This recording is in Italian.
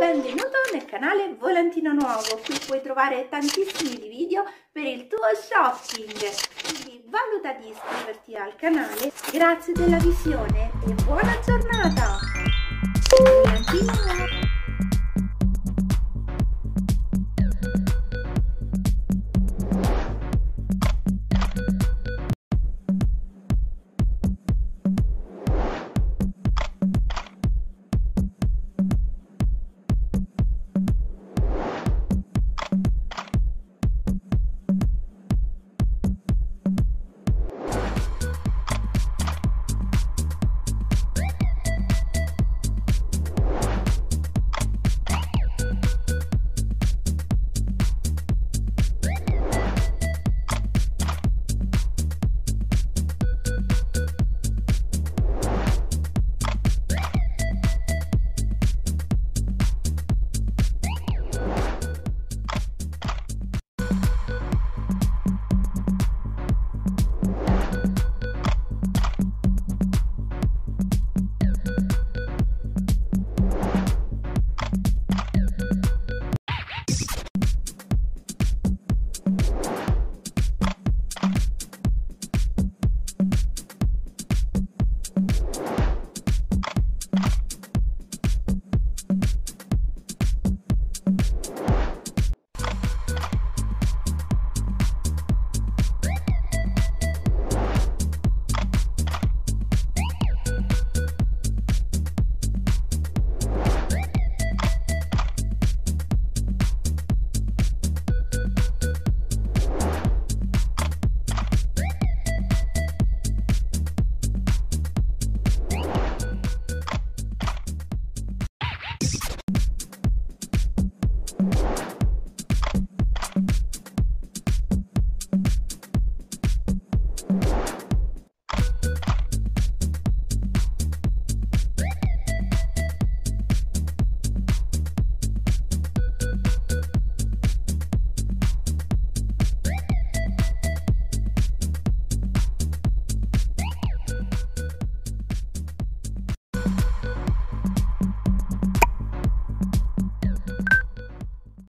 Benvenuto nel canale Volantino Nuovo, qui puoi trovare tantissimi video per il tuo shopping, quindi valuta di iscriverti al canale. Grazie della visione e buona giornata! Volantino Nuovo!